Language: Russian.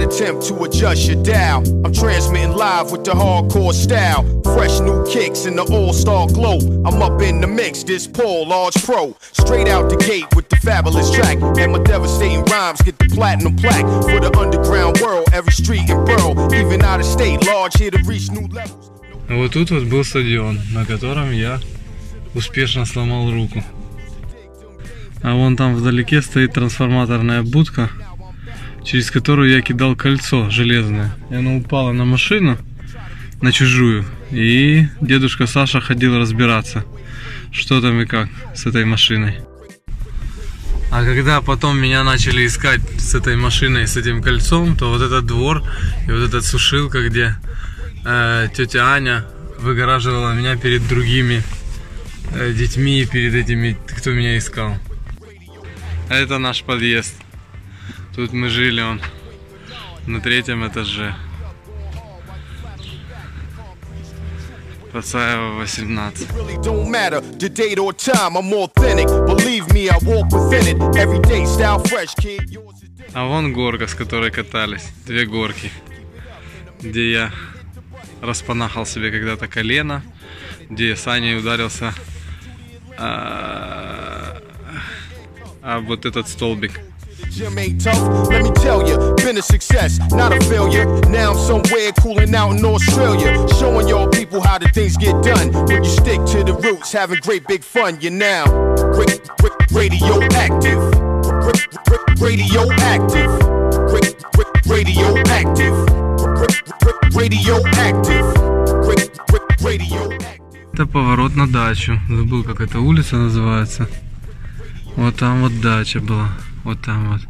not attempt to adjust your dial. I'm transmitting live with the hardcore style. Fresh new kicks in the all star glow. I'm up in the mix, this Paul Large Pro. Straight out the gate with the fabulous track. And my devastating rhymes get the platinum plaque. For the underground world, every street and borough. Even out of state, large here to reach new levels. Вот тут вот был стадион, на котором я успешно сломал руку. А вон там вдалеке стоит трансформаторная будка, через которую я кидал кольцо железное. И оно упало на машину, на чужую. И дедушка Саша ходил разбираться, что там и как с этой машиной. А когда потом меня начали искать с этой машиной, с этим кольцом, то вот этот двор и вот эта сушилка, где э, тетя Аня выгораживала меня перед другими э, детьми, перед этими, кто меня искал. Это наш подъезд. Тут мы жили он на третьем этаже. Пацаева 18. really don't matter the date or time. I'm authentic. Believe me, I walk within it. Every day, style fresh, kid. Yours is different. А вон горка, с которой катались. Две горки. Где я распанахал себе когда-то колено. Где я с Аней ударился а, а вот этот столбик. Gym ain't tough. Let me tell you, been a success, not a failure. Now I'm somewhere cooling out in Australia, showing y'all people how the things get done. When you stick to the roots, having great big fun. You're now ra- ra- radioactive. Ra- ra- Radioactive. Ra- ra- Radioactive. Ra- ra- Radioactive. Ra- ra- Radioactive. Это поворот на дачу. Забыл, как эта улица называется. Вот там вот дача была. Вот там вот.